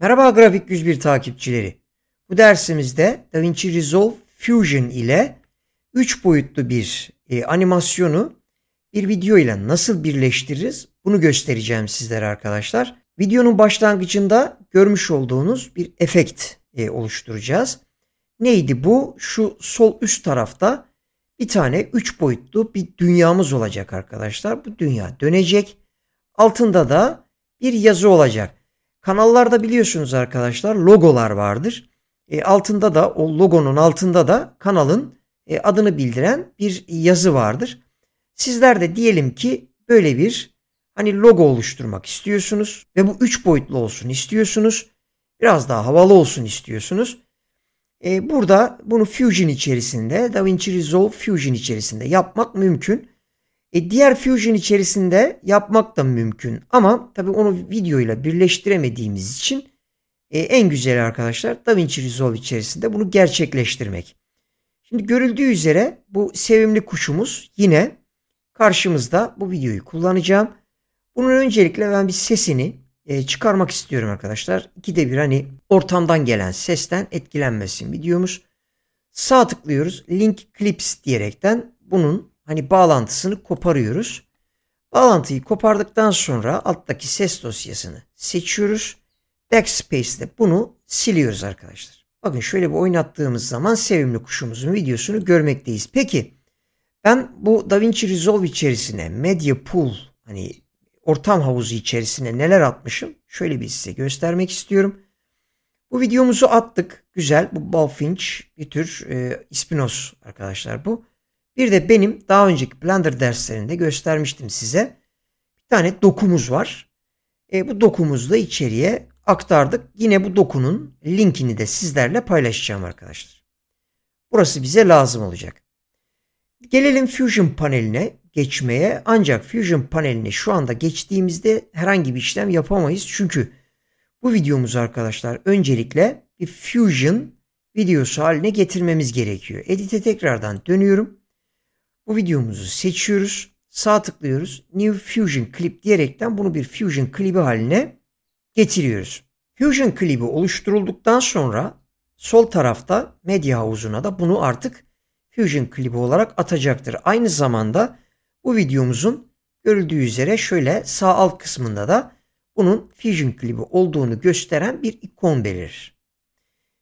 Merhaba Grafik 101 takipçileri. Bu dersimizde DaVinci Resolve Fusion ile 3 boyutlu bir e, animasyonu bir video ile nasıl birleştiririz bunu göstereceğim sizlere arkadaşlar. Videonun başlangıcında görmüş olduğunuz bir efekt e, oluşturacağız. Neydi bu? Şu sol üst tarafta bir tane 3 boyutlu bir dünyamız olacak arkadaşlar. Bu dünya dönecek. Altında da bir yazı olacak. Kanallarda biliyorsunuz arkadaşlar logolar vardır. E, altında da o logonun altında da kanalın e, adını bildiren bir yazı vardır. Sizler de diyelim ki böyle bir hani logo oluşturmak istiyorsunuz ve bu üç boyutlu olsun istiyorsunuz. Biraz daha havalı olsun istiyorsunuz. E, burada bunu Fusion içerisinde, DaVinci Resolve Fusion içerisinde yapmak mümkün. E, diğer Fusion içerisinde yapmak da mümkün ama tabii onu video ile birleştiremediğimiz için e, en güzeli arkadaşlar DaVinci Resolve içerisinde bunu gerçekleştirmek. Şimdi görüldüğü üzere bu sevimli kuşumuz yine karşımızda bu videoyu kullanacağım. Bunun öncelikle ben bir sesini e, çıkarmak istiyorum arkadaşlar. İkide bir hani ortamdan gelen sesten etkilenmesin videomuz. Sağ tıklıyoruz. Link Clips diyerekten bunun hani bağlantısını koparıyoruz. Bağlantıyı kopardıktan sonra alttaki ses dosyasını seçiyoruz. Backspace'de bunu siliyoruz arkadaşlar. Bakın şöyle bir oynattığımız zaman sevimli kuşumuzun videosunu görmekteyiz. Peki ben bu DaVinci Resolve içerisine Media Pool hani ortam havuzu içerisine neler atmışım şöyle bir size göstermek istiyorum. Bu videomuzu attık. Güzel. Bu Balfinch bir tür e, ispinos arkadaşlar bu. Bir de benim daha önceki Blender derslerinde göstermiştim size. Bir tane dokumuz var. E, bu dokumuzu da içeriye aktardık. Yine bu dokunun linkini de sizlerle paylaşacağım arkadaşlar. Burası bize lazım olacak. Gelelim Fusion paneline geçmeye. Ancak Fusion paneline şu anda geçtiğimizde herhangi bir işlem yapamayız. Çünkü bu videomuzu arkadaşlar öncelikle bir Fusion videosu haline getirmemiz gerekiyor. Edit'e tekrardan dönüyorum. Bu videomuzu seçiyoruz. Sağ tıklıyoruz. New Fusion Clip diyerekten bunu bir Fusion klibi haline getiriyoruz. Fusion klibi oluşturulduktan sonra sol tarafta medya havuzuna da bunu artık Fusion klibi olarak atacaktır. Aynı zamanda bu videomuzun görüldüğü üzere şöyle sağ alt kısmında da bunun Fusion klibi olduğunu gösteren bir ikon belirir.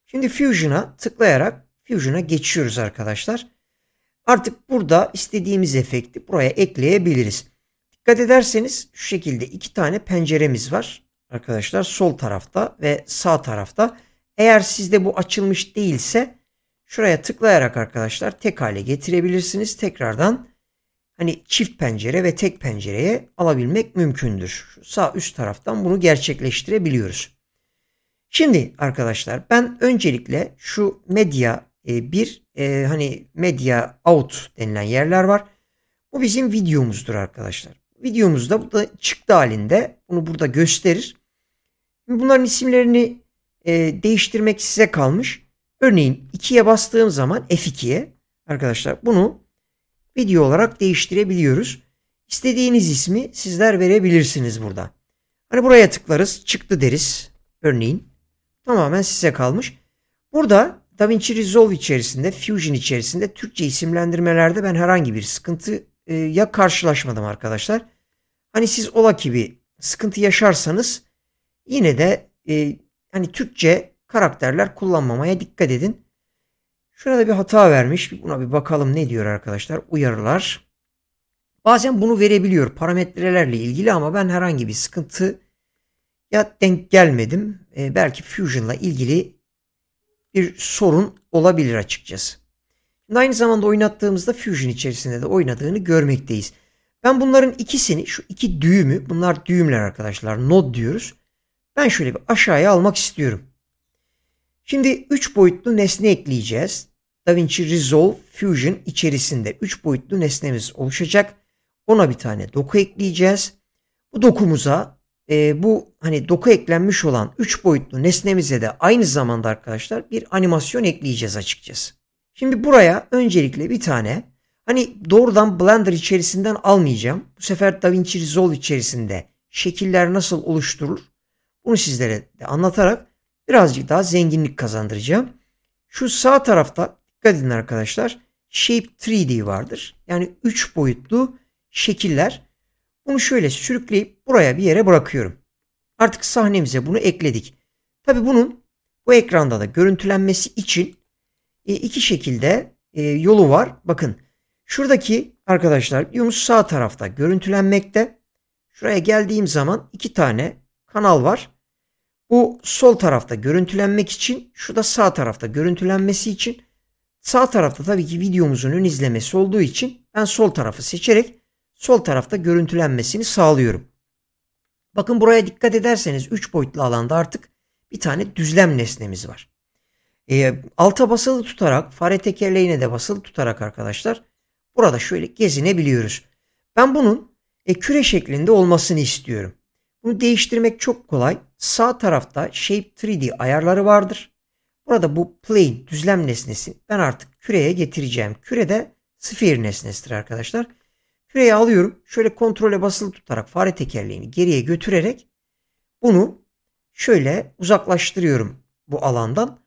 Şimdi Fusion'a tıklayarak Fusion'a geçiyoruz arkadaşlar. Artık burada istediğimiz efekti buraya ekleyebiliriz. Dikkat ederseniz şu şekilde iki tane penceremiz var. Arkadaşlar sol tarafta ve sağ tarafta. Eğer sizde bu açılmış değilse şuraya tıklayarak arkadaşlar tek hale getirebilirsiniz. Tekrardan hani çift pencere ve tek pencereye alabilmek mümkündür. Şu sağ üst taraftan bunu gerçekleştirebiliyoruz. Şimdi arkadaşlar ben öncelikle şu medya e, bir e, hani medya out denilen yerler var. Bu bizim videomuzdur arkadaşlar. Videomuzda bu da çıktı halinde bunu burada gösterir. Bunların isimlerini e, değiştirmek size kalmış. Örneğin 2'ye bastığım zaman F2'ye arkadaşlar bunu video olarak değiştirebiliyoruz. İstediğiniz ismi sizler verebilirsiniz burada. Hani buraya tıklarız çıktı deriz örneğin. Tamamen size kalmış. Burada DaVinci Resolve içerisinde, Fusion içerisinde Türkçe isimlendirmelerde ben herhangi bir sıkıntı e, ya karşılaşmadım arkadaşlar. Hani siz ola ki bir sıkıntı yaşarsanız yine de e, hani Türkçe karakterler kullanmamaya dikkat edin. Şurada bir hata vermiş. Buna bir bakalım ne diyor arkadaşlar. Uyarılar. Bazen bunu verebiliyor parametrelerle ilgili ama ben herhangi bir sıkıntı ya denk gelmedim. E, belki Fusion'la ilgili bir sorun olabilir açıkçası. Aynı zamanda oynattığımızda Fusion içerisinde de oynadığını görmekteyiz. Ben bunların ikisini şu iki düğümü bunlar düğümler arkadaşlar node diyoruz. Ben şöyle bir aşağıya almak istiyorum. Şimdi 3 boyutlu nesne ekleyeceğiz. DaVinci Resolve Fusion içerisinde 3 boyutlu nesnemiz oluşacak. Ona bir tane doku ekleyeceğiz. Bu dokumuza e, bu hani doku eklenmiş olan 3 boyutlu nesnemize de aynı zamanda arkadaşlar bir animasyon ekleyeceğiz açıkçası. Şimdi buraya öncelikle bir tane hani doğrudan Blender içerisinden almayacağım. Bu sefer DaVinci Resolve içerisinde şekiller nasıl oluşturulur Bunu sizlere de anlatarak birazcık daha zenginlik kazandıracağım. Şu sağ tarafta dikkat edin arkadaşlar. Shape 3D vardır. Yani 3 boyutlu şekiller. Bunu şöyle sürükleyip buraya bir yere bırakıyorum. Artık sahnemize bunu ekledik. Tabi bunun bu ekranda da görüntülenmesi için e, iki şekilde e, yolu var. Bakın şuradaki arkadaşlar Yunus sağ tarafta görüntülenmekte. Şuraya geldiğim zaman iki tane kanal var. Bu sol tarafta görüntülenmek için, şu da sağ tarafta görüntülenmesi için. Sağ tarafta tabii ki videomuzun ön izlemesi olduğu için ben sol tarafı seçerek sol tarafta görüntülenmesini sağlıyorum. Bakın buraya dikkat ederseniz 3 boyutlu alanda artık bir tane düzlem nesnemiz var. E, alta basılı tutarak fare tekerleğine de basılı tutarak arkadaşlar burada şöyle gezinebiliyoruz. Ben bunun e, küre şeklinde olmasını istiyorum. Bunu değiştirmek çok kolay. Sağ tarafta Shape 3D ayarları vardır. Burada bu plane düzlem nesnesi ben artık küreye getireceğim. Küre de sphere nesnesidir arkadaşlar. Küreyi alıyorum. Şöyle kontrole basılı tutarak fare tekerleğini geriye götürerek bunu şöyle uzaklaştırıyorum bu alandan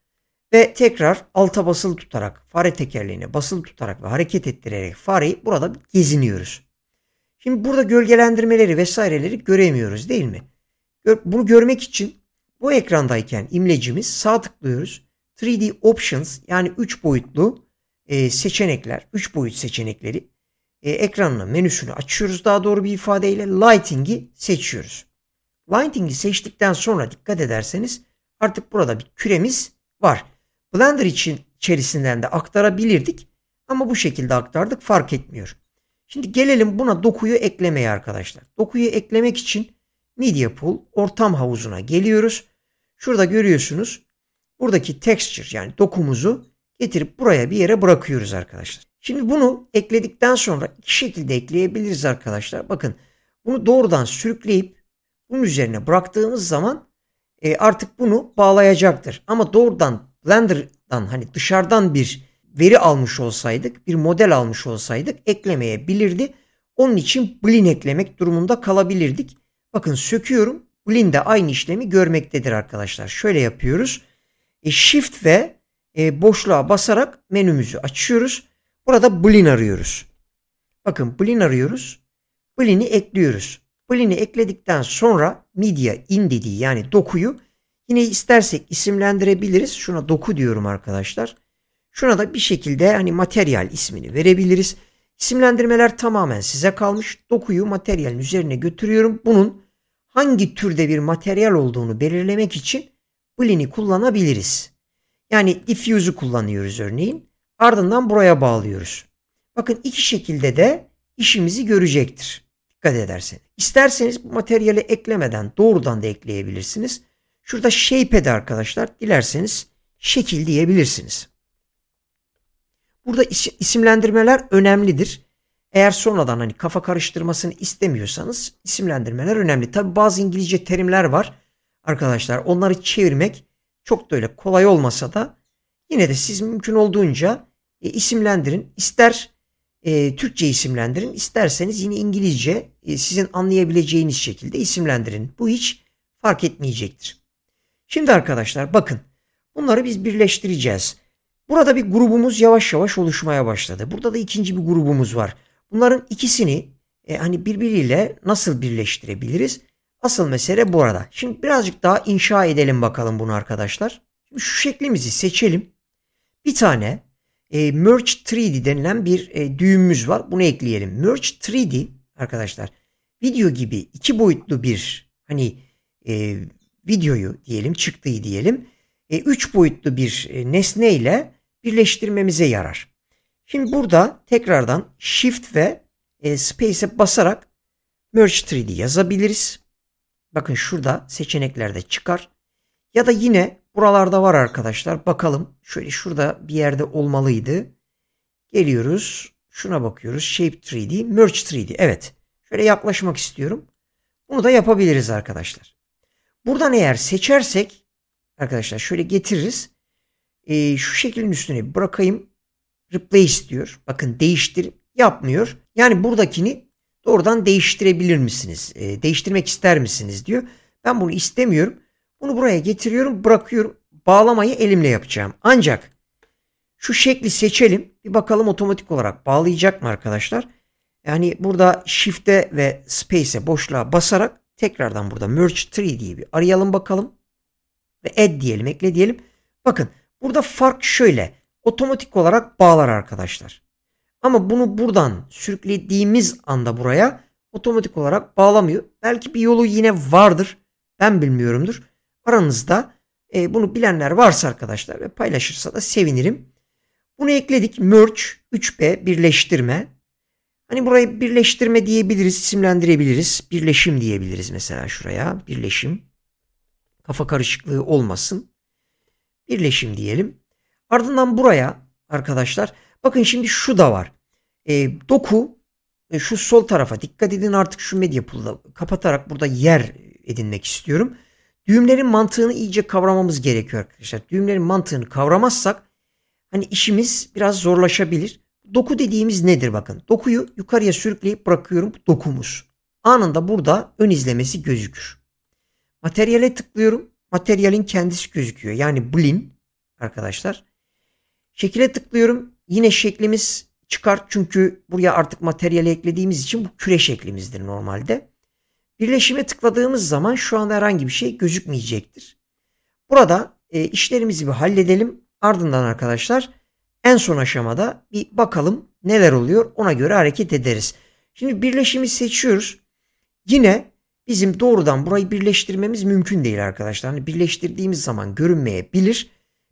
ve tekrar alta basılı tutarak fare tekerleğine basılı tutarak ve hareket ettirerek fareyi burada geziniyoruz. Şimdi burada gölgelendirmeleri vesaireleri göremiyoruz değil mi? Bunu görmek için bu ekrandayken imlecimiz sağ tıklıyoruz. 3D Options yani 3 boyutlu e, seçenekler, 3 boyut seçenekleri e, ekranına menüsünü açıyoruz daha doğru bir ifadeyle Lighting'i seçiyoruz. Lighting'i seçtikten sonra dikkat ederseniz artık burada bir küremiz var. Blender için içerisinden de aktarabilirdik ama bu şekilde aktardık fark etmiyor. Şimdi gelelim buna dokuyu eklemeye arkadaşlar. Dokuyu eklemek için Media Pool ortam havuzuna geliyoruz. Şurada görüyorsunuz buradaki texture yani dokumuzu getirip buraya bir yere bırakıyoruz arkadaşlar. Şimdi bunu ekledikten sonra iki şekilde ekleyebiliriz arkadaşlar. Bakın bunu doğrudan sürükleyip bunun üzerine bıraktığımız zaman e, artık bunu bağlayacaktır. Ama doğrudan Blender'dan hani dışarıdan bir veri almış olsaydık, bir model almış olsaydık eklemeyebilirdi. Onun için blin eklemek durumunda kalabilirdik. Bakın söküyorum. Blin de aynı işlemi görmektedir arkadaşlar. Şöyle yapıyoruz. E, shift ve e, boşluğa basarak menümüzü açıyoruz. Burada blin arıyoruz. Bakın blin arıyoruz. Blin'i ekliyoruz. Blin'i ekledikten sonra media in dediği yani dokuyu yine istersek isimlendirebiliriz. Şuna doku diyorum arkadaşlar. Şuna da bir şekilde hani materyal ismini verebiliriz. İsimlendirmeler tamamen size kalmış. Dokuyu materyalin üzerine götürüyorum. Bunun hangi türde bir materyal olduğunu belirlemek için blin'i kullanabiliriz. Yani diffuse'u kullanıyoruz örneğin. Ardından buraya bağlıyoruz. Bakın iki şekilde de işimizi görecektir. Dikkat ederseniz. İsterseniz bu materyali eklemeden doğrudan da ekleyebilirsiniz. Şurada shape'e arkadaşlar dilerseniz şekil diyebilirsiniz. Burada isimlendirmeler önemlidir. Eğer sonradan hani kafa karıştırmasını istemiyorsanız isimlendirmeler önemli. Tabi bazı İngilizce terimler var arkadaşlar. Onları çevirmek çok da öyle kolay olmasa da yine de siz mümkün olduğunca e, isimlendirin. İster e, Türkçe isimlendirin, isterseniz yine İngilizce e, sizin anlayabileceğiniz şekilde isimlendirin. Bu hiç fark etmeyecektir. Şimdi arkadaşlar bakın bunları biz birleştireceğiz. Burada bir grubumuz yavaş yavaş oluşmaya başladı. Burada da ikinci bir grubumuz var. Bunların ikisini e, hani birbiriyle nasıl birleştirebiliriz? Asıl mesele bu arada. Şimdi birazcık daha inşa edelim bakalım bunu arkadaşlar. Şimdi şu şeklimizi seçelim. Bir tane e, Merge 3D denilen bir e, düğümümüz var. Bunu ekleyelim. Merge 3D arkadaşlar video gibi iki boyutlu bir hani e, videoyu diyelim çıktığı diyelim e, üç boyutlu bir e, nesne birleştirmemize yarar. Şimdi burada tekrardan Shift ve e, Space'e basarak Merge 3D yazabiliriz. Bakın şurada seçeneklerde çıkar. Ya da yine buralarda var arkadaşlar. Bakalım şöyle şurada bir yerde olmalıydı. Geliyoruz. Şuna bakıyoruz. Shape 3D, Merge 3D. Evet. Şöyle yaklaşmak istiyorum. Bunu da yapabiliriz arkadaşlar. Buradan eğer seçersek arkadaşlar şöyle getiririz e, şu şeklin üstüne bırakayım. Replace diyor. Bakın değiştir yapmıyor. Yani buradakini doğrudan değiştirebilir misiniz? E, değiştirmek ister misiniz diyor. Ben bunu istemiyorum. Bunu buraya getiriyorum bırakıyorum. Bağlamayı elimle yapacağım. Ancak şu şekli seçelim. Bir bakalım otomatik olarak bağlayacak mı arkadaşlar? Yani burada Shift'e ve Space'e boşluğa basarak tekrardan burada Merge 3D'yi bir arayalım bakalım. Ve Add diyelim, ekle diyelim. Bakın burada fark şöyle. Otomatik olarak bağlar arkadaşlar. Ama bunu buradan sürüklediğimiz anda buraya otomatik olarak bağlamıyor. Belki bir yolu yine vardır. Ben bilmiyorumdur. Aranızda e, bunu bilenler varsa arkadaşlar ve paylaşırsa da sevinirim. Bunu ekledik. Merge 3B birleştirme. Hani burayı birleştirme diyebiliriz, isimlendirebiliriz. Birleşim diyebiliriz mesela şuraya. Birleşim. Kafa karışıklığı olmasın. Birleşim diyelim. Ardından buraya arkadaşlar bakın şimdi şu da var. E, doku e, şu sol tarafa dikkat edin artık şu medya pool'da kapatarak burada yer edinmek istiyorum. Düğümlerin mantığını iyice kavramamız gerekiyor arkadaşlar. Düğümlerin mantığını kavramazsak hani işimiz biraz zorlaşabilir. Doku dediğimiz nedir bakın. Dokuyu yukarıya sürükleyip bırakıyorum. Dokumuz. Anında burada ön izlemesi gözükür. Materyale tıklıyorum. Materyalin kendisi gözüküyor. Yani blin arkadaşlar. Şekile tıklıyorum. Yine şeklimiz çıkar. Çünkü buraya artık materyali eklediğimiz için bu küre şeklimizdir normalde. Birleşime tıkladığımız zaman şu anda herhangi bir şey gözükmeyecektir. Burada e, işlerimizi bir halledelim. Ardından arkadaşlar en son aşamada bir bakalım neler oluyor ona göre hareket ederiz. Şimdi birleşimi seçiyoruz. Yine bizim doğrudan burayı birleştirmemiz mümkün değil arkadaşlar. Hani birleştirdiğimiz zaman görünmeyebilir.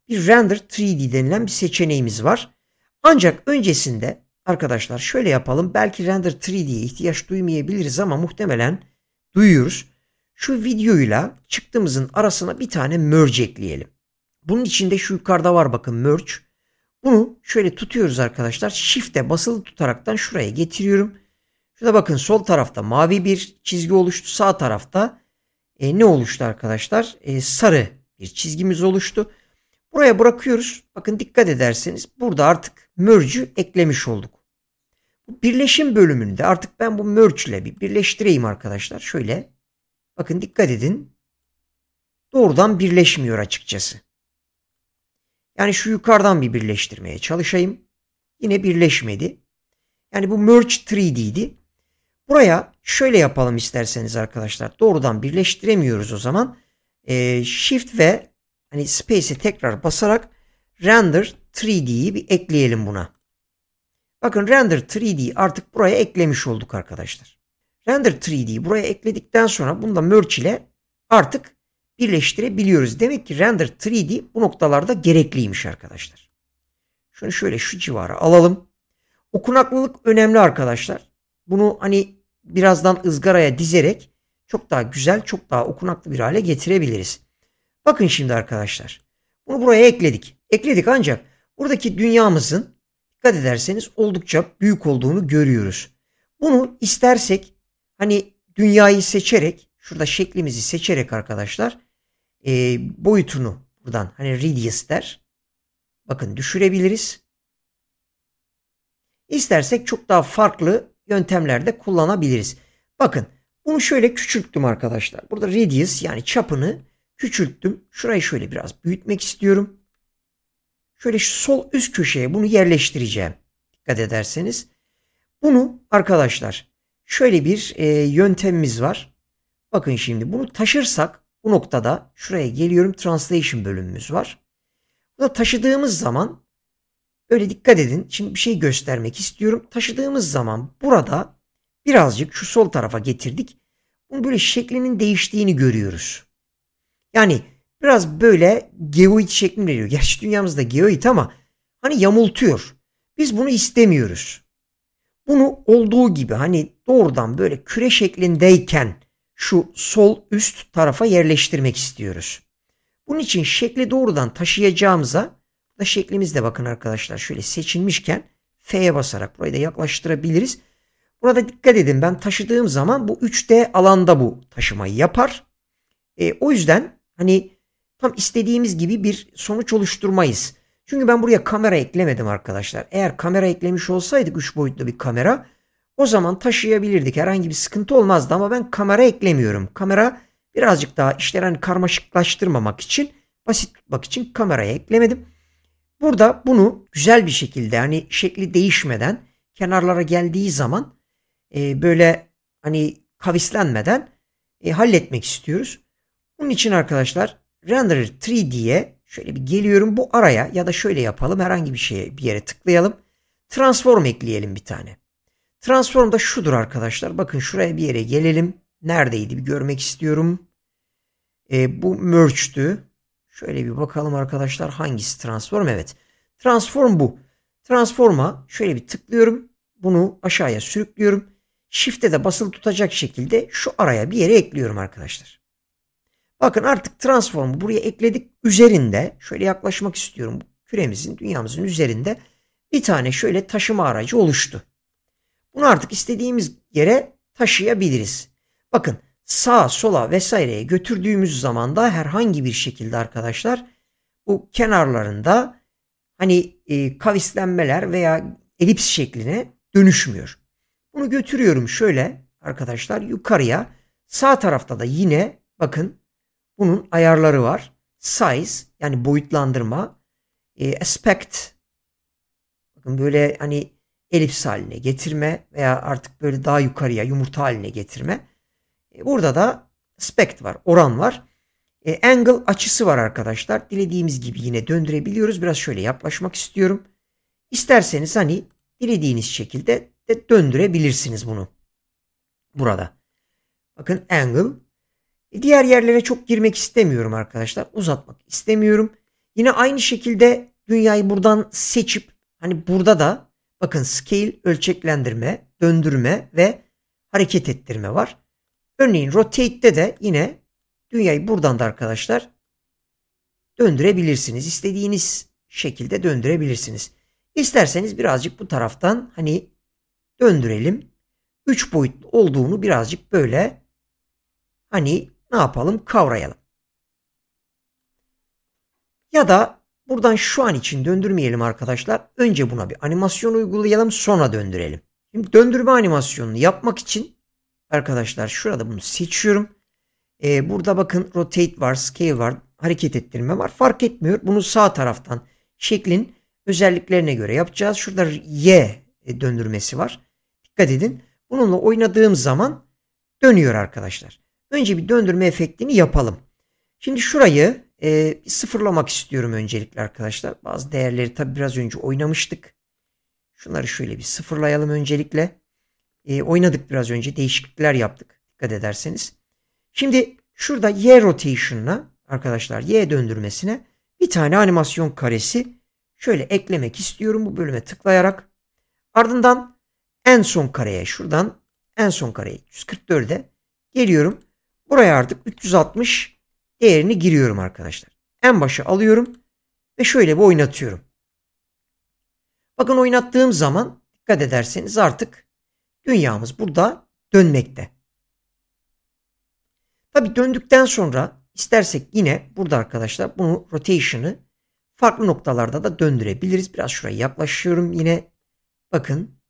Bir render 3D denilen bir seçeneğimiz var. Ancak öncesinde arkadaşlar şöyle yapalım. Belki render 3D'ye ihtiyaç duymayabiliriz ama muhtemelen duyuyoruz. Şu videoyla çıktığımızın arasına bir tane merge ekleyelim. Bunun içinde şu yukarıda var bakın merge. Bunu şöyle tutuyoruz arkadaşlar. Shift'e basılı tutaraktan şuraya getiriyorum. Şurada bakın sol tarafta mavi bir çizgi oluştu. Sağ tarafta e, ne oluştu arkadaşlar? E, sarı bir çizgimiz oluştu. Buraya bırakıyoruz. Bakın dikkat ederseniz burada artık merge'ü eklemiş olduk. Birleşim bölümünde artık ben bu merge ile bir birleştireyim arkadaşlar. Şöyle bakın dikkat edin. Doğrudan birleşmiyor açıkçası. Yani şu yukarıdan bir birleştirmeye çalışayım. Yine birleşmedi. Yani bu merge 3D'di. Buraya şöyle yapalım isterseniz arkadaşlar. Doğrudan birleştiremiyoruz o zaman. Ee, Shift ve hani Space'e tekrar basarak Render 3D'yi bir ekleyelim buna. Bakın Render 3D artık buraya eklemiş olduk arkadaşlar. Render 3D'yi buraya ekledikten sonra bunu da Merge ile artık birleştirebiliyoruz. Demek ki render 3D bu noktalarda gerekliymiş arkadaşlar. Şunu şöyle şu civara alalım. Okunaklılık önemli arkadaşlar. Bunu hani birazdan ızgaraya dizerek çok daha güzel, çok daha okunaklı bir hale getirebiliriz. Bakın şimdi arkadaşlar. Bunu buraya ekledik. Ekledik ancak buradaki dünyamızın dikkat ederseniz oldukça büyük olduğunu görüyoruz. Bunu istersek hani dünyayı seçerek şurada şeklimizi seçerek arkadaşlar e, boyutunu buradan hani radius der. Bakın düşürebiliriz. İstersek çok daha farklı yöntemlerde kullanabiliriz. Bakın bunu şöyle küçülttüm arkadaşlar. Burada radius yani çapını küçülttüm. Şurayı şöyle biraz büyütmek istiyorum. Şöyle şu sol üst köşeye bunu yerleştireceğim. Dikkat ederseniz. Bunu arkadaşlar şöyle bir e, yöntemimiz var. Bakın şimdi bunu taşırsak bu noktada şuraya geliyorum translation bölümümüz var. Burada taşıdığımız zaman öyle dikkat edin. Şimdi bir şey göstermek istiyorum. Taşıdığımız zaman burada birazcık şu sol tarafa getirdik. Bunun böyle şeklinin değiştiğini görüyoruz. Yani biraz böyle geoid şeklini veriyor. Gerçi dünyamızda geoid ama hani yamultuyor. Biz bunu istemiyoruz. Bunu olduğu gibi hani doğrudan böyle küre şeklindeyken şu sol üst tarafa yerleştirmek istiyoruz. Bunun için şekli doğrudan taşıyacağımıza da şeklimizde bakın arkadaşlar şöyle seçilmişken F'ye basarak burayı da yaklaştırabiliriz. Burada dikkat edin ben taşıdığım zaman bu 3D alanda bu taşımayı yapar. E, o yüzden hani tam istediğimiz gibi bir sonuç oluşturmayız. Çünkü ben buraya kamera eklemedim arkadaşlar. Eğer kamera eklemiş olsaydık 3 boyutlu bir kamera o zaman taşıyabilirdik. Herhangi bir sıkıntı olmazdı ama ben kamera eklemiyorum. Kamera birazcık daha işleri hani karmaşıklaştırmamak için basit tutmak için kameraya eklemedim. Burada bunu güzel bir şekilde hani şekli değişmeden kenarlara geldiği zaman e, böyle hani kavislenmeden e, halletmek istiyoruz. Bunun için arkadaşlar Renderer 3D'ye şöyle bir geliyorum bu araya ya da şöyle yapalım herhangi bir şeye bir yere tıklayalım. Transform ekleyelim bir tane. Transform da şudur arkadaşlar. Bakın şuraya bir yere gelelim. Neredeydi bir görmek istiyorum. E, bu merge'dü. Şöyle bir bakalım arkadaşlar hangisi transform? Evet. Transform bu. Transform'a şöyle bir tıklıyorum. Bunu aşağıya sürüklüyorum. Shift'e de basılı tutacak şekilde şu araya bir yere ekliyorum arkadaşlar. Bakın artık transform'u buraya ekledik. Üzerinde şöyle yaklaşmak istiyorum. Küremizin, dünyamızın üzerinde bir tane şöyle taşıma aracı oluştu. Bunu artık istediğimiz yere taşıyabiliriz. Bakın sağa sola vesaireye götürdüğümüz zaman da herhangi bir şekilde arkadaşlar bu kenarlarında hani e, kavislenmeler veya elips şekline dönüşmüyor. Bunu götürüyorum şöyle arkadaşlar yukarıya. Sağ tarafta da yine bakın bunun ayarları var. Size yani boyutlandırma, e, aspect bakın böyle hani elips haline getirme veya artık böyle daha yukarıya yumurta haline getirme. E, burada da aspect var, oran var. E, angle açısı var arkadaşlar. Dilediğimiz gibi yine döndürebiliyoruz. Biraz şöyle yaklaşmak istiyorum. İsterseniz hani dilediğiniz şekilde de döndürebilirsiniz bunu. Burada. Bakın angle. E, diğer yerlere çok girmek istemiyorum arkadaşlar. Uzatmak istemiyorum. Yine aynı şekilde dünyayı buradan seçip hani burada da bakın scale ölçeklendirme, döndürme ve hareket ettirme var. Örneğin rotate'de de yine dünyayı buradan da arkadaşlar döndürebilirsiniz. İstediğiniz şekilde döndürebilirsiniz. İsterseniz birazcık bu taraftan hani döndürelim. 3 boyutlu olduğunu birazcık böyle hani ne yapalım kavrayalım. Ya da buradan şu an için döndürmeyelim arkadaşlar. Önce buna bir animasyon uygulayalım sonra döndürelim. Şimdi döndürme animasyonunu yapmak için arkadaşlar şurada bunu seçiyorum. Ee, burada bakın rotate var, scale var, hareket ettirme var. Fark etmiyor. Bunu sağ taraftan şeklin özelliklerine göre yapacağız. Şurada Y döndürmesi var. Dikkat edin. Bununla oynadığım zaman dönüyor arkadaşlar. Önce bir döndürme efektini yapalım. Şimdi şurayı e, sıfırlamak istiyorum öncelikle arkadaşlar. Bazı değerleri tabi biraz önce oynamıştık. Şunları şöyle bir sıfırlayalım öncelikle. E, oynadık biraz önce. Değişiklikler yaptık. Dikkat ederseniz. Şimdi şurada Y rotation'la arkadaşlar Y döndürmesine bir tane animasyon karesi şöyle eklemek istiyorum bu bölüme tıklayarak. Ardından en son kareye şuradan en son kareye 144'e geliyorum. Buraya artık 360 değerini giriyorum arkadaşlar. En başa alıyorum ve şöyle bir oynatıyorum. Bakın oynattığım zaman dikkat ederseniz artık dünyamız burada dönmekte. Tabi döndükten sonra istersek yine burada arkadaşlar bunu rotation'ı farklı noktalarda da döndürebiliriz. Biraz şuraya yaklaşıyorum yine. Bakın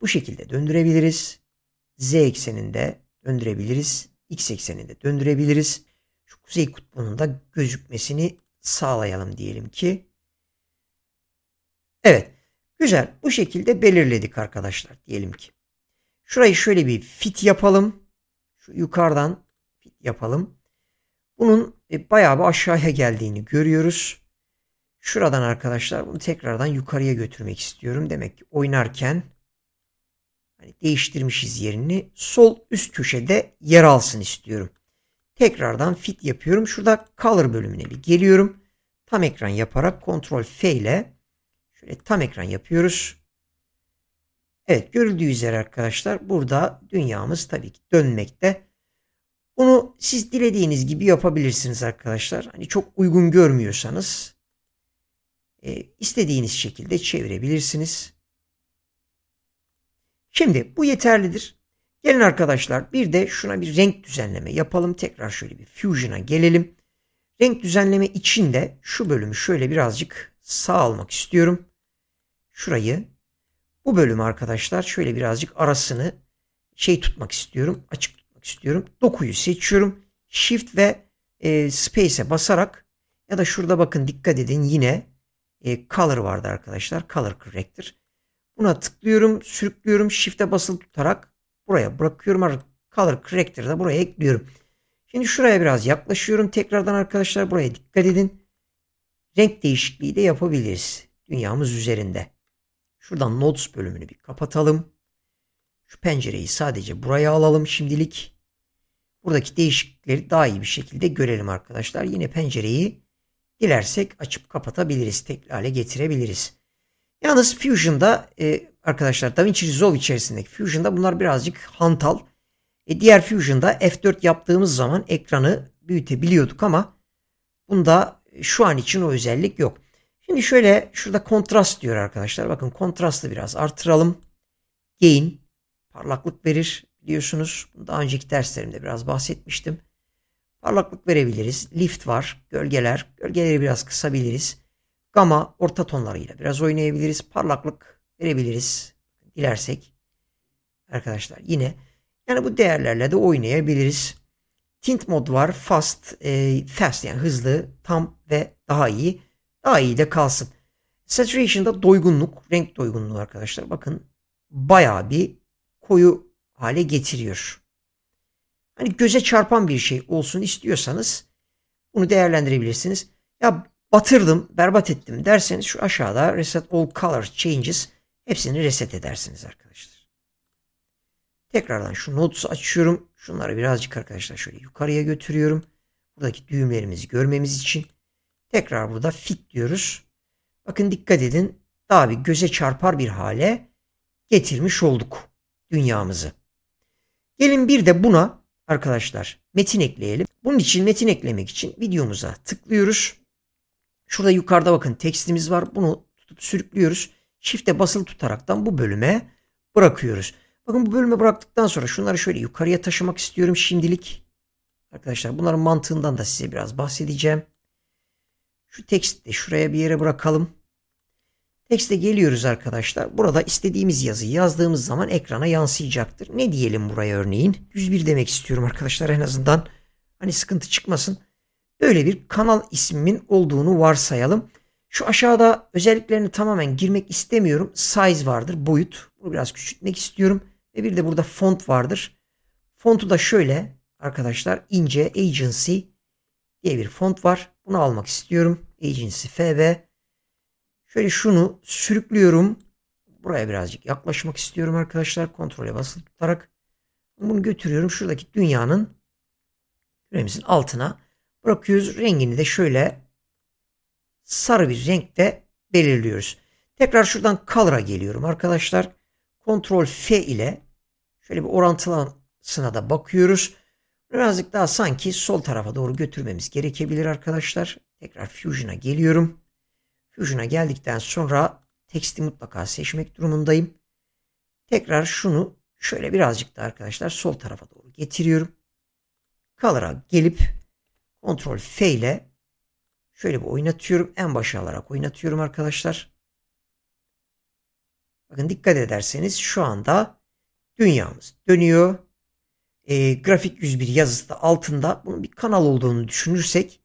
bu şekilde döndürebiliriz. Z ekseninde döndürebiliriz. X ekseninde döndürebiliriz. Şu kuzey kutbunun da gözükmesini sağlayalım diyelim ki. Evet. Güzel. Bu şekilde belirledik arkadaşlar diyelim ki. Şurayı şöyle bir fit yapalım. Şu yukarıdan fit yapalım. Bunun e, bayağı bir aşağıya geldiğini görüyoruz. Şuradan arkadaşlar bunu tekrardan yukarıya götürmek istiyorum. Demek ki oynarken Hani değiştirmişiz yerini. Sol üst köşede yer alsın istiyorum. Tekrardan fit yapıyorum. Şurada color bölümüne bir geliyorum. Tam ekran yaparak Ctrl F ile şöyle tam ekran yapıyoruz. Evet görüldüğü üzere arkadaşlar burada dünyamız tabii ki dönmekte. Bunu siz dilediğiniz gibi yapabilirsiniz arkadaşlar. Hani çok uygun görmüyorsanız e, istediğiniz şekilde çevirebilirsiniz. Şimdi bu yeterlidir. Gelin arkadaşlar bir de şuna bir renk düzenleme yapalım. Tekrar şöyle bir Fusion'a gelelim. Renk düzenleme içinde şu bölümü şöyle birazcık sağ almak istiyorum. Şurayı bu bölümü arkadaşlar şöyle birazcık arasını şey tutmak istiyorum. Açık tutmak istiyorum. Dokuyu seçiyorum. Shift ve e, Space'e basarak ya da şurada bakın dikkat edin yine e, Color vardı arkadaşlar. Color Corrector. Buna tıklıyorum, sürüklüyorum. Shift'e basılı tutarak buraya bırakıyorum. Color Corrector'ı da buraya ekliyorum. Şimdi şuraya biraz yaklaşıyorum. Tekrardan arkadaşlar buraya dikkat edin. Renk değişikliği de yapabiliriz. Dünyamız üzerinde. Şuradan Notes bölümünü bir kapatalım. Şu pencereyi sadece buraya alalım şimdilik. Buradaki değişiklikleri daha iyi bir şekilde görelim arkadaşlar. Yine pencereyi dilersek açıp kapatabiliriz. Tekli hale getirebiliriz. Yalnız Fusion'da e, arkadaşlar DaVinci Resolve içerisindeki Fusion'da bunlar birazcık hantal. E, diğer Fusion'da F4 yaptığımız zaman ekranı büyütebiliyorduk ama bunda şu an için o özellik yok. Şimdi şöyle şurada kontrast diyor arkadaşlar. Bakın kontrastı biraz artıralım. Gain parlaklık verir biliyorsunuz. Daha önceki derslerimde biraz bahsetmiştim. Parlaklık verebiliriz. Lift var. Gölgeler. Gölgeleri biraz kısabiliriz. Gama orta tonlarıyla biraz oynayabiliriz. Parlaklık verebiliriz. Dilersek. Arkadaşlar yine yani bu değerlerle de oynayabiliriz. Tint mod var. Fast, e, fast yani hızlı, tam ve daha iyi. Daha iyi de kalsın. Saturation'da doygunluk, renk doygunluğu arkadaşlar. Bakın bayağı bir koyu hale getiriyor. Hani göze çarpan bir şey olsun istiyorsanız bunu değerlendirebilirsiniz. Ya batırdım, berbat ettim derseniz şu aşağıda Reset All Color Changes hepsini reset edersiniz arkadaşlar. Tekrardan şu Notes'u açıyorum. Şunları birazcık arkadaşlar şöyle yukarıya götürüyorum. Buradaki düğümlerimizi görmemiz için. Tekrar burada fit diyoruz. Bakın dikkat edin. Daha bir göze çarpar bir hale getirmiş olduk dünyamızı. Gelin bir de buna arkadaşlar metin ekleyelim. Bunun için metin eklemek için videomuza tıklıyoruz. Şurada yukarıda bakın tekstimiz var. Bunu tutup sürüklüyoruz. Shift'e basılı tutaraktan bu bölüme bırakıyoruz. Bakın bu bölüme bıraktıktan sonra şunları şöyle yukarıya taşımak istiyorum şimdilik. Arkadaşlar bunların mantığından da size biraz bahsedeceğim. Şu teksti de şuraya bir yere bırakalım. Tekste geliyoruz arkadaşlar. Burada istediğimiz yazıyı yazdığımız zaman ekrana yansıyacaktır. Ne diyelim buraya örneğin? 101 demek istiyorum arkadaşlar en azından. Hani sıkıntı çıkmasın. Böyle bir kanal ismimin olduğunu varsayalım. Şu aşağıda özelliklerini tamamen girmek istemiyorum. Size vardır, boyut. Bunu biraz küçültmek istiyorum. Ve bir de burada font vardır. Fontu da şöyle arkadaşlar ince agency diye bir font var. Bunu almak istiyorum. Agency FB. Şöyle şunu sürüklüyorum. Buraya birazcık yaklaşmak istiyorum arkadaşlar. Kontrole basılı tutarak. Bunu götürüyorum. Şuradaki dünyanın küremizin altına bırakıyoruz. Rengini de şöyle sarı bir renkte belirliyoruz. Tekrar şuradan color'a geliyorum arkadaşlar. Kontrol F ile şöyle bir orantılısına da bakıyoruz. Birazcık daha sanki sol tarafa doğru götürmemiz gerekebilir arkadaşlar. Tekrar Fusion'a geliyorum. Fusion'a geldikten sonra teksti mutlaka seçmek durumundayım. Tekrar şunu şöyle birazcık da arkadaşlar sol tarafa doğru getiriyorum. Color'a gelip Ctrl F ile şöyle bir oynatıyorum. En başa alarak oynatıyorum arkadaşlar. Bakın dikkat ederseniz şu anda dünyamız dönüyor. E, grafik 101 yazısı da altında bunun bir kanal olduğunu düşünürsek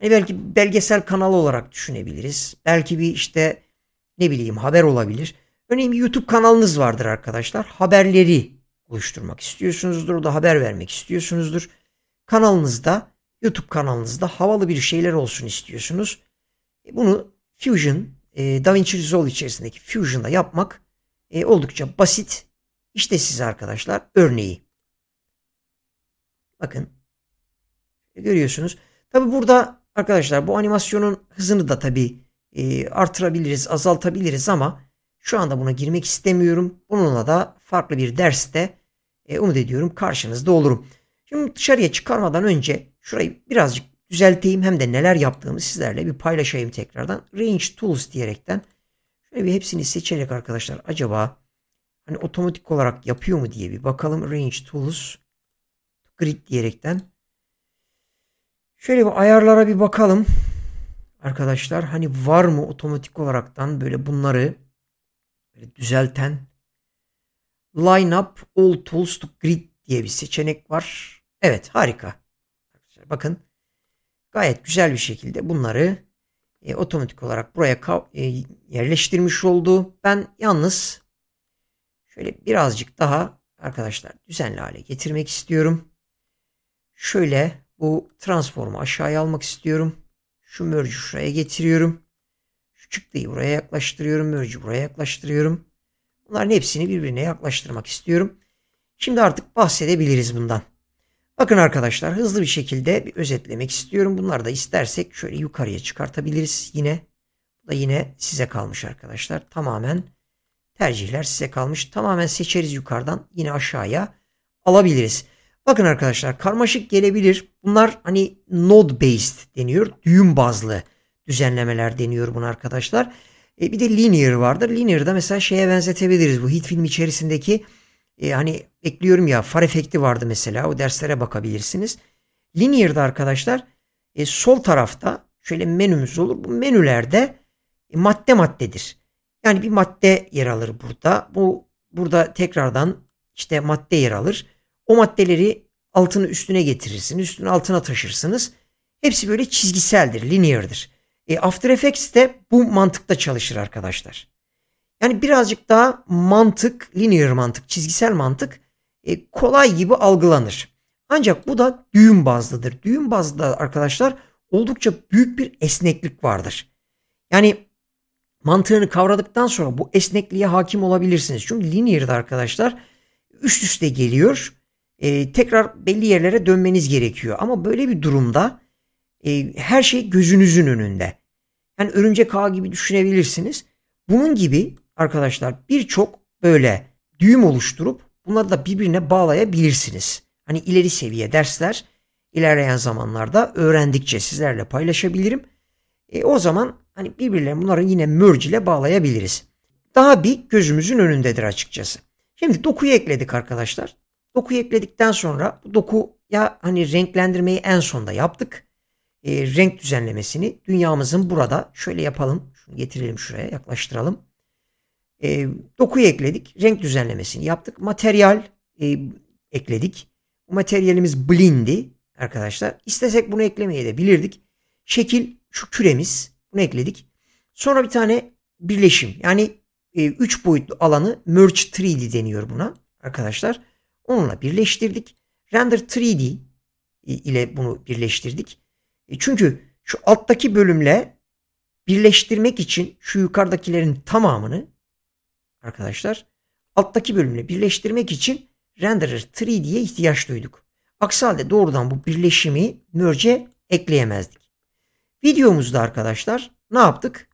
Hani belki belgesel kanal olarak düşünebiliriz. Belki bir işte ne bileyim haber olabilir. Örneğin bir YouTube kanalınız vardır arkadaşlar. Haberleri oluşturmak istiyorsunuzdur. O da haber vermek istiyorsunuzdur. Kanalınızda YouTube kanalınızda havalı bir şeyler olsun istiyorsunuz. E, bunu Fusion, e, DaVinci Resolve içerisindeki Fusion'da yapmak e, oldukça basit. İşte size arkadaşlar örneği. Bakın görüyorsunuz. Tabi burada Arkadaşlar bu animasyonun hızını da tabii e, artırabiliriz, azaltabiliriz ama şu anda buna girmek istemiyorum. Bununla da farklı bir derste umut ediyorum karşınızda olurum. Şimdi dışarıya çıkarmadan önce şurayı birazcık düzelteyim hem de neler yaptığımı sizlerle bir paylaşayım tekrardan. Range Tools diyerekten şöyle bir hepsini seçerek arkadaşlar acaba hani otomatik olarak yapıyor mu diye bir bakalım. Range Tools Grid diyerekten Şöyle bir ayarlara bir bakalım. Arkadaşlar hani var mı otomatik olaraktan böyle bunları böyle düzelten Line up all tools to grid diye bir seçenek var. Evet harika. Bakın gayet güzel bir şekilde bunları e, otomatik olarak buraya e, yerleştirmiş oldu. Ben yalnız şöyle birazcık daha arkadaşlar düzenli hale getirmek istiyorum. Şöyle bu transformu aşağıya almak istiyorum. Şu merge'ü şuraya getiriyorum. Şu çıktıyı buraya yaklaştırıyorum. Merge'ü buraya yaklaştırıyorum. Bunların hepsini birbirine yaklaştırmak istiyorum. Şimdi artık bahsedebiliriz bundan. Bakın arkadaşlar hızlı bir şekilde bir özetlemek istiyorum. Bunları da istersek şöyle yukarıya çıkartabiliriz yine. Bu da yine size kalmış arkadaşlar. Tamamen tercihler size kalmış. Tamamen seçeriz yukarıdan yine aşağıya alabiliriz. Bakın arkadaşlar karmaşık gelebilir. Bunlar hani node based deniyor. Düğüm bazlı düzenlemeler deniyor buna arkadaşlar. E, bir de linear vardır. Linear'da mesela şeye benzetebiliriz. Bu hit film içerisindeki e, hani ekliyorum ya far efekti vardı mesela. O derslere bakabilirsiniz. Linear'da arkadaşlar e, sol tarafta şöyle menümüz olur. Bu menülerde e, madde maddedir. Yani bir madde yer alır burada. Bu burada tekrardan işte madde yer alır. O maddeleri altını üstüne getirirsiniz. Üstünü altına taşırsınız. Hepsi böyle çizgiseldir, linear'dır. E, After Effects de bu mantıkta çalışır arkadaşlar. Yani birazcık daha mantık, linear mantık, çizgisel mantık e, kolay gibi algılanır. Ancak bu da düğüm bazlıdır. Düğüm bazlı arkadaşlar oldukça büyük bir esneklik vardır. Yani mantığını kavradıktan sonra bu esnekliğe hakim olabilirsiniz. Çünkü linear'da arkadaşlar üst üste geliyor. E, tekrar belli yerlere dönmeniz gerekiyor. Ama böyle bir durumda e, her şey gözünüzün önünde. Yani örümcek ağ gibi düşünebilirsiniz. Bunun gibi arkadaşlar birçok böyle düğüm oluşturup bunları da birbirine bağlayabilirsiniz. Hani ileri seviye dersler ilerleyen zamanlarda öğrendikçe sizlerle paylaşabilirim. E, o zaman hani birbirlerine bunları yine merge ile bağlayabiliriz. Daha bir gözümüzün önündedir açıkçası. Şimdi dokuyu ekledik arkadaşlar. Dokuyu ekledikten sonra bu doku ya hani renklendirmeyi en sonda yaptık e, renk düzenlemesini dünyamızın burada şöyle yapalım. Şunu getirelim şuraya yaklaştıralım. E, dokuyu ekledik. Renk düzenlemesini yaptık. Materyal e, ekledik. Bu materyalimiz blindi arkadaşlar. İstesek bunu eklemeye de bilirdik. Şekil şu küremiz. Bunu ekledik. Sonra bir tane birleşim. Yani 3 e, boyutlu alanı Merge 3D deniyor buna arkadaşlar. Onunla birleştirdik. Render 3D ile bunu birleştirdik. E çünkü şu alttaki bölümle birleştirmek için şu yukarıdakilerin tamamını arkadaşlar alttaki bölümle birleştirmek için Renderer 3D'ye ihtiyaç duyduk. Aksi halde doğrudan bu birleşimi merge'e ekleyemezdik. Videomuzda arkadaşlar ne yaptık?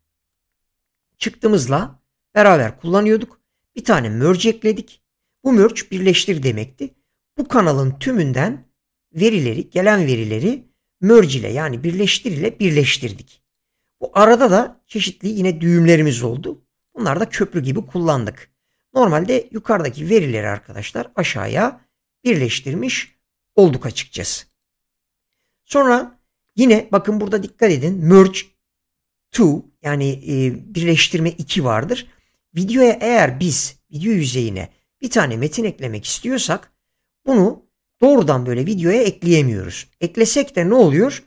Çıktığımızla beraber kullanıyorduk. Bir tane merge ekledik. Bu merge birleştir demekti. Bu kanalın tümünden verileri, gelen verileri merge ile yani birleştir ile birleştirdik. Bu arada da çeşitli yine düğümlerimiz oldu. Bunlar da köprü gibi kullandık. Normalde yukarıdaki verileri arkadaşlar aşağıya birleştirmiş olduk açıkçası. Sonra yine bakın burada dikkat edin merge to yani e, birleştirme 2 vardır. Videoya eğer biz video yüzeyine bir tane metin eklemek istiyorsak bunu doğrudan böyle videoya ekleyemiyoruz. Eklesek de ne oluyor?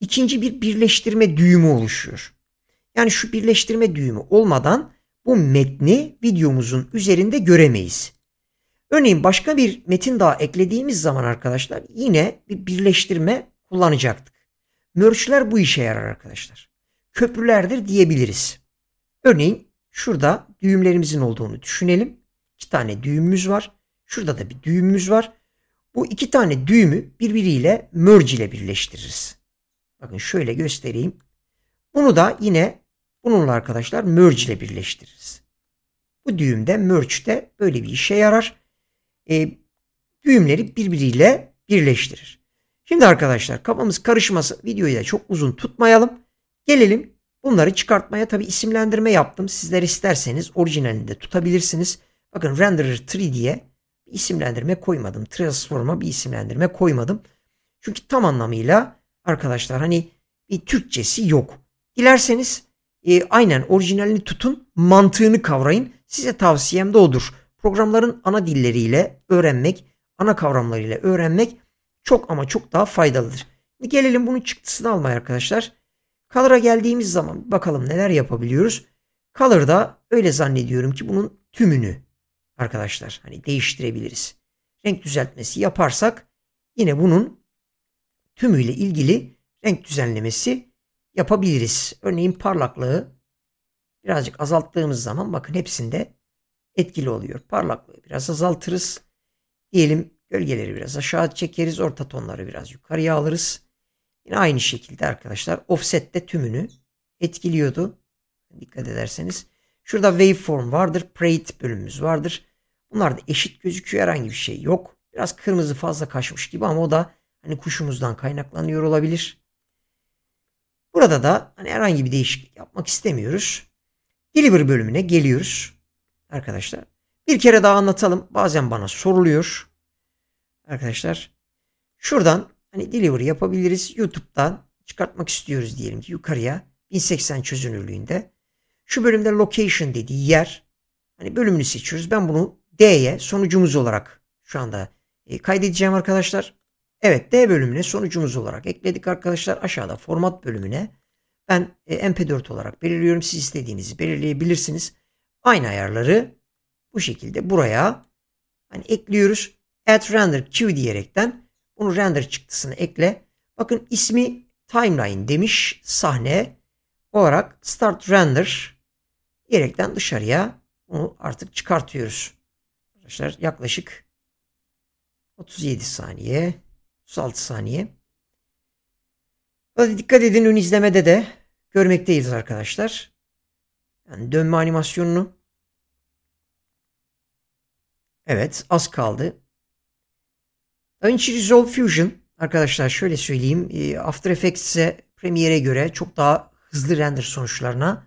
İkinci bir birleştirme düğümü oluşuyor. Yani şu birleştirme düğümü olmadan bu metni videomuzun üzerinde göremeyiz. Örneğin başka bir metin daha eklediğimiz zaman arkadaşlar yine bir birleştirme kullanacaktık. Merge'ler bu işe yarar arkadaşlar. Köprülerdir diyebiliriz. Örneğin şurada düğümlerimizin olduğunu düşünelim. İki tane düğümümüz var. Şurada da bir düğümümüz var. Bu iki tane düğümü birbiriyle merge ile birleştiririz. Bakın şöyle göstereyim. Bunu da yine bununla arkadaşlar merge ile birleştiririz. Bu düğümde merge de böyle bir işe yarar. E, düğümleri birbiriyle birleştirir. Şimdi arkadaşlar kafamız karışması videoyu da çok uzun tutmayalım. Gelelim bunları çıkartmaya tabi isimlendirme yaptım. Sizler isterseniz orijinalinde tutabilirsiniz. Bakın Renderer 3 diye bir isimlendirme koymadım. Transform'a bir isimlendirme koymadım. Çünkü tam anlamıyla arkadaşlar hani bir Türkçesi yok. Dilerseniz e, aynen orijinalini tutun, mantığını kavrayın. Size tavsiyem de odur. Programların ana dilleriyle öğrenmek, ana kavramlarıyla öğrenmek çok ama çok daha faydalıdır. Gelelim bunun çıktısını almaya arkadaşlar. Color'a geldiğimiz zaman bakalım neler yapabiliyoruz. Color'da öyle zannediyorum ki bunun tümünü arkadaşlar hani değiştirebiliriz. Renk düzeltmesi yaparsak yine bunun tümüyle ilgili renk düzenlemesi yapabiliriz. Örneğin parlaklığı birazcık azalttığımız zaman bakın hepsinde etkili oluyor. Parlaklığı biraz azaltırız. Diyelim gölgeleri biraz aşağı çekeriz. Orta tonları biraz yukarıya alırız. Yine aynı şekilde arkadaşlar offset tümünü etkiliyordu. Dikkat ederseniz. Şurada waveform vardır. Parade bölümümüz vardır. Bunlar da eşit gözüküyor. Herhangi bir şey yok. Biraz kırmızı fazla kaçmış gibi ama o da hani kuşumuzdan kaynaklanıyor olabilir. Burada da hani herhangi bir değişiklik yapmak istemiyoruz. Delivery bölümüne geliyoruz. Arkadaşlar. Bir kere daha anlatalım. Bazen bana soruluyor. Arkadaşlar. Şuradan hani delivery yapabiliriz. YouTube'dan çıkartmak istiyoruz diyelim ki yukarıya 1080 çözünürlüğünde. Şu bölümde location dediği yer. Hani bölümünü seçiyoruz. Ben bunu D'ye sonucumuz olarak şu anda e, kaydedeceğim arkadaşlar. Evet D bölümüne sonucumuz olarak ekledik arkadaşlar. Aşağıda format bölümüne ben e, MP4 olarak belirliyorum. Siz istediğinizi belirleyebilirsiniz. Aynı ayarları bu şekilde buraya hani ekliyoruz. Add render queue diyerekten bunu render çıktısını ekle. Bakın ismi timeline demiş sahne olarak start render diyerekten dışarıya bunu artık çıkartıyoruz. Arkadaşlar yaklaşık 37 saniye 36 saniye. Hadi dikkat edin ön izlemede de görmekteyiz arkadaşlar. Yani dönme animasyonunu. Evet az kaldı. DaVinci Resolve Fusion arkadaşlar şöyle söyleyeyim. E, After Effects'e Premiere'e göre çok daha hızlı render sonuçlarına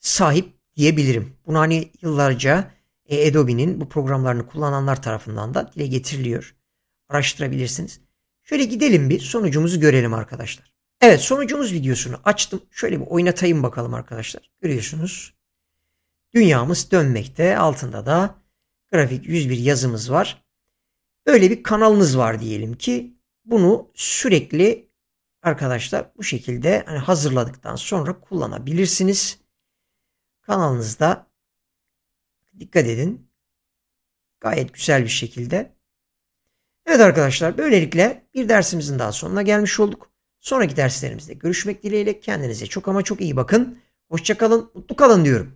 sahip diyebilirim. Bunu hani yıllarca e, Adobe'nin bu programlarını kullananlar tarafından da dile getiriliyor. Araştırabilirsiniz. Şöyle gidelim bir sonucumuzu görelim arkadaşlar. Evet sonucumuz videosunu açtım. Şöyle bir oynatayım bakalım arkadaşlar. Görüyorsunuz. Dünyamız dönmekte. Altında da grafik 101 yazımız var. Böyle bir kanalınız var diyelim ki bunu sürekli arkadaşlar bu şekilde hani hazırladıktan sonra kullanabilirsiniz. Kanalınızda dikkat edin. Gayet güzel bir şekilde. Evet arkadaşlar böylelikle bir dersimizin daha sonuna gelmiş olduk. Sonraki derslerimizde görüşmek dileğiyle kendinize çok ama çok iyi bakın. Hoşçakalın, mutlu kalın diyorum.